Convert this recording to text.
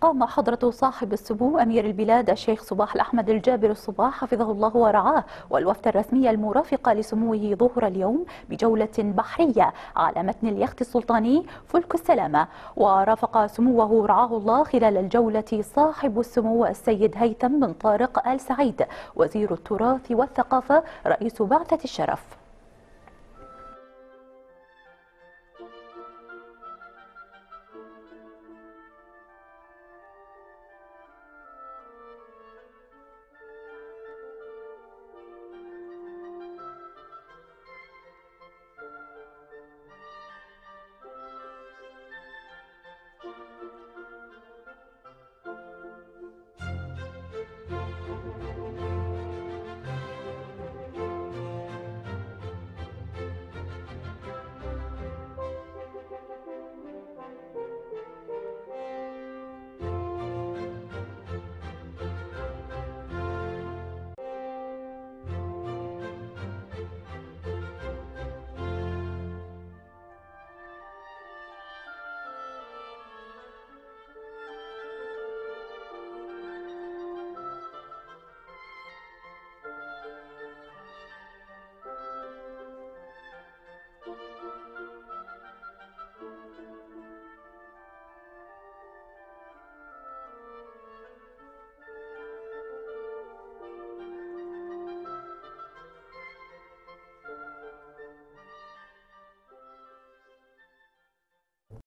قام حضرة صاحب السمو أمير البلاد الشيخ صباح الأحمد الجابر الصباح حفظه الله ورعاه والوفد الرسمي المرافق لسموه ظهر اليوم بجولة بحرية على متن اليخت السلطاني فلك السلامة. ورافق سموه رعاه الله خلال الجولة صاحب السمو السيد هيثم بن طارق آل سعيد وزير التراث والثقافة رئيس بعثة الشرف.